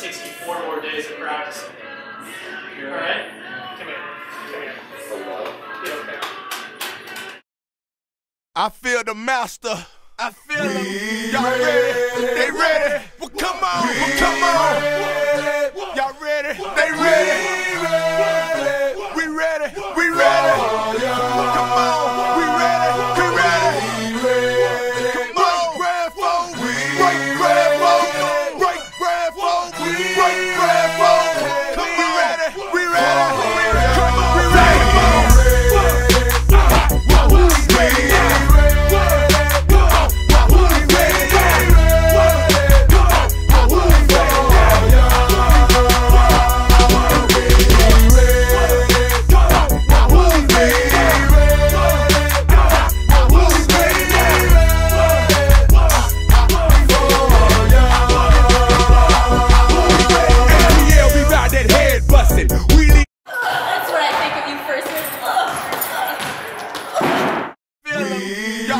64 more days of practice. All right? Come here. Come here. Oh, okay. I feel the master. I feel we. Y'all ready? They ready.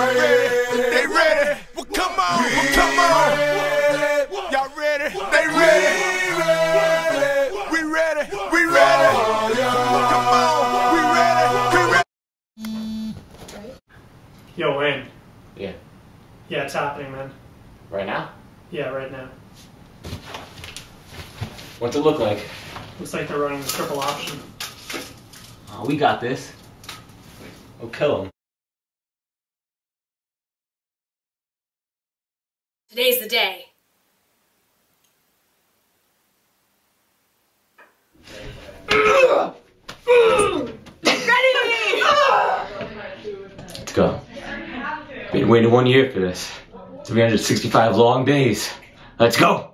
Ready? They ready? Well, come on. Well, come on. Y'all ready? They ready? We ready? We ready? Come on. We ready? We ready? Yo, Wayne. Yeah. Yeah, it's happening, man. Right now? Yeah, right now. What's it look like? Looks like they're running the triple option. Oh, we got this. We'll kill him. Today's the day. Let's go. Been waiting one year for this. 365 long days. Let's go.